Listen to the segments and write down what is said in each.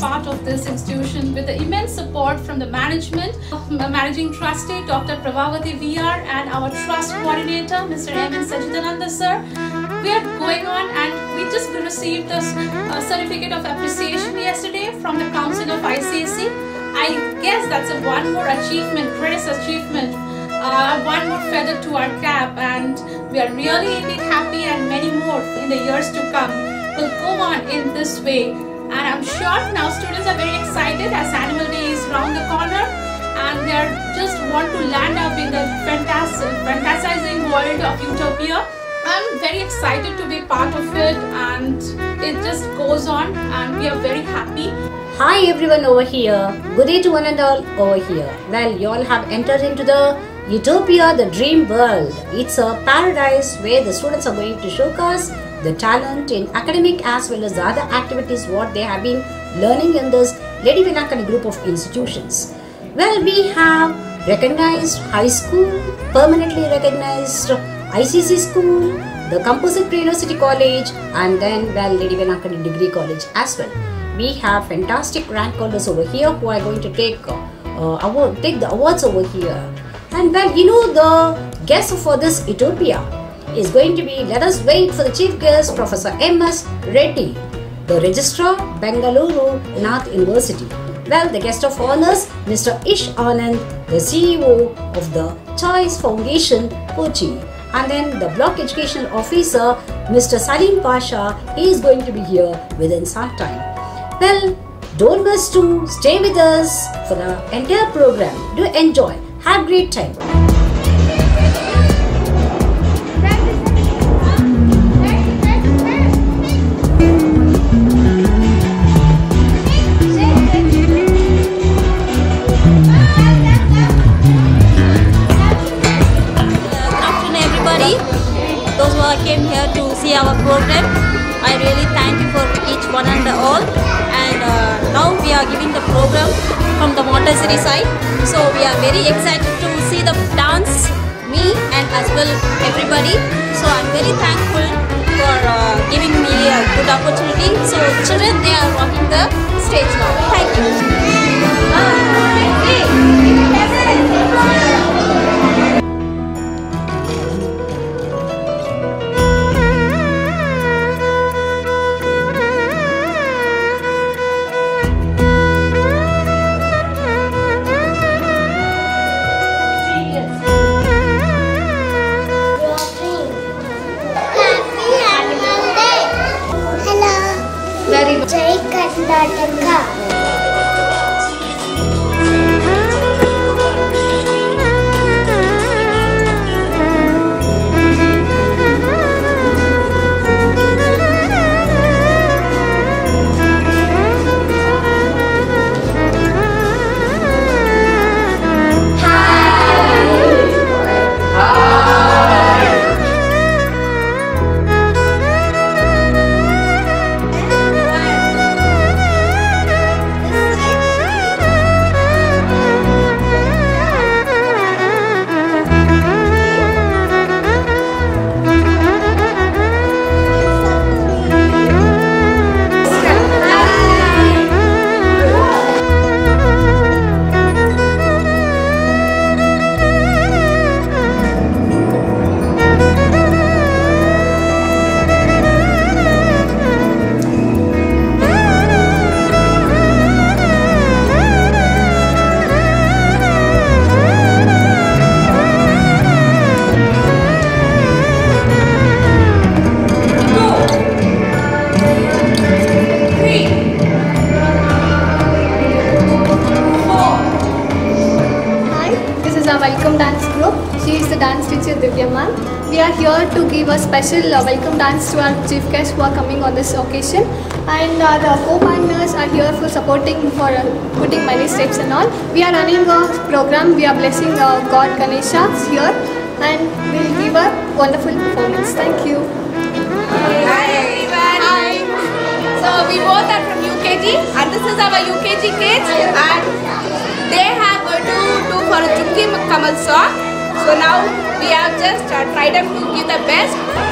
part of this institution with the immense support from the management, uh, managing trustee Dr. Prabhavati VR and our trust coordinator Mr. M.N. Sajidananda sir. We are going on and we just received the uh, certificate of appreciation yesterday from the Council of ICAC. I guess that's a one more achievement, greatest achievement, uh, one more feather to our cap and we are really indeed happy and many more in the years to come will go on in this way and I'm sure now students are very excited as Annual Day is round the corner and they just want to land up in the fantastic, fantasizing world of utopia. I'm very excited to be part of it and it just goes on and we are very happy. Hi everyone over here. Good day to one and all over here. Well, you all have entered into the Utopia, the dream world. It's a paradise where the students are going to showcase the talent in academic as well as the other activities what they have been learning in this Lady Vinakani group of institutions. Well, we have recognized high school, permanently recognized ICSE school, the Composite University College, and then well Lady Vinakani Degree College as well. We have fantastic rank holders over here who are going to take uh, award, take the awards over here. And well, you know the guest for this Utopia is going to be, let us wait for the chief guest, Professor M.S. Reddy, the Registrar, Bengaluru North University. Well, the guest of honors, Mr. Ish Anand, the CEO of the Choice Foundation, Kochi. And then the Block Education Officer, Mr. Salim Pasha, he is going to be here within some time. Well, don't miss to stay with us for the entire program. Do enjoy. Have great time. Came here to see our program, I really thank you for each one and all. And uh, now we are giving the program from the Montessori side. So we are very excited to see the dance, me and as well everybody. So I'm very thankful for uh, giving me a good opportunity. So children, they are walking the stage now. Thank you. Hello. Very good. Jai Karnataka. Special uh, welcome dance to our chief guests who are coming on this occasion. And uh, the co-partners are here for supporting for uh, putting many steps and all. We are running a program. We are blessing uh, God Ganesha here and we'll give a wonderful performance. Thank you. Hi everyone. Hi. So we both are from UKG and this is our UKG kids and they have going to do for a Chumki Kamal song. So now we have just uh, tried them to give the best.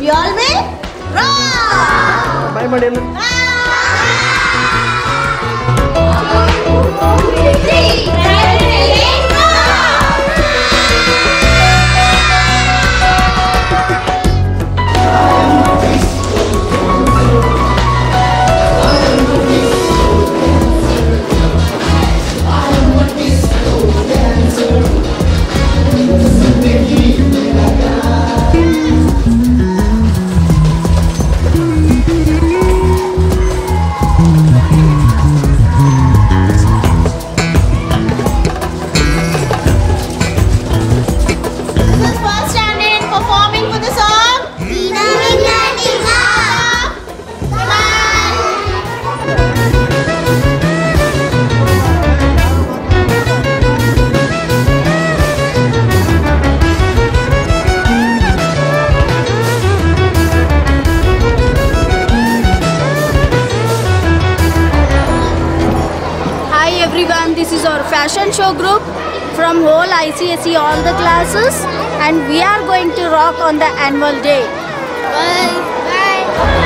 you all will roar! Bye, madam. Roar! One, three, Whole ICSE all the classes and we are going to rock on the annual day. Bye. Bye.